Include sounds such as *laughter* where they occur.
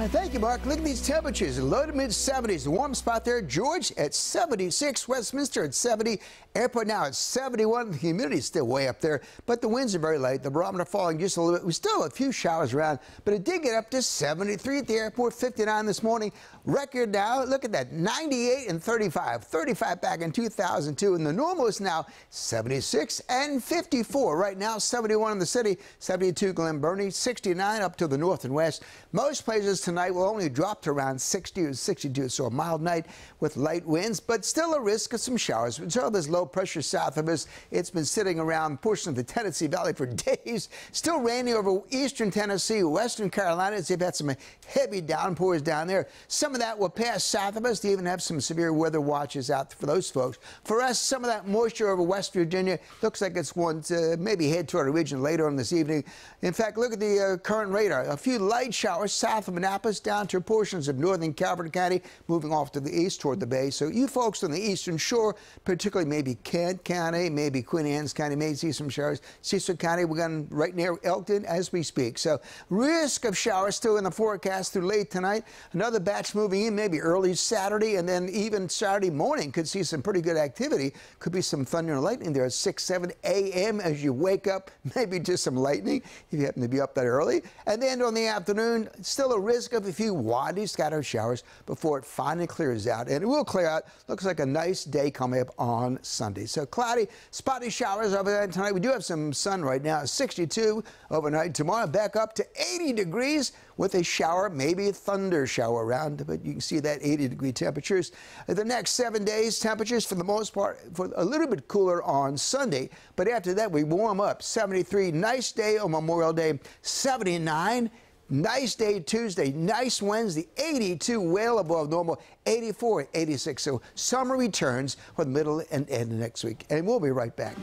right, thank you, Mark. Look at these temperatures. Low to mid 70s. The warm spot there, George at 76. Westminster at 70. Airport now at 71. The humidity is still way up there, but the winds are very light. The barometer falling just a little bit. We still have a few showers around, but it did get up to 73 at the airport, 59 this morning. Record now, look at that, 98 and 35. 35 back in 2002, and the normal is now 76 and 54. Right now, 71 in the city, 72 Glen Burnie, 69 up to the north and west. Most places tonight will only drop to around 60 or 62, so a mild night with light winds, but still a risk of some showers. So there's low pressure south of us. It's been sitting around portions of the Tennessee Valley for *laughs* days. Still raining over eastern Tennessee, western Carolinas. They've had some heavy downpours down there. Some of that will pass south of us. They even have some severe weather watches out for those folks. For us, some of that moisture over West Virginia looks like it's going to maybe head toward a region later on this evening. In fact, look at the uh, current radar. A few light showers south of Annapolis down to portions of northern Calvert County, moving off to the east toward the bay. So you folks on the eastern shore, particularly maybe Kent County, maybe Queen Anne's County, may see some showers. Cecil County, we're going right near Elkton as we speak. So risk of showers still in the forecast through late tonight. Another batch moving in maybe early Saturday, and then even Saturday morning could see some pretty good activity. Could be some thunder and lightning there at 6, 7 a.m. as you wake up. *laughs* Maybe just some lightning if you happen to be up that early. And then on the afternoon, still a risk of a few windy scattered showers before it finally clears out. And it will clear out. Looks like a nice day coming up on Sunday. So cloudy, spotty showers over there tonight. We do have some sun right now, 62 overnight. Tomorrow back up to 80 degrees with a shower, maybe a thunder shower around, but you can see that 80 degree temperatures. The next seven days, temperatures for the most part for a little bit cooler on Sunday, but after that we warm up. 73, nice day on Memorial Day, 79. Nice day Tuesday, nice Wednesday, 82, well above normal, 84, 86. So summer returns for the middle and end of next week. And we'll be right back.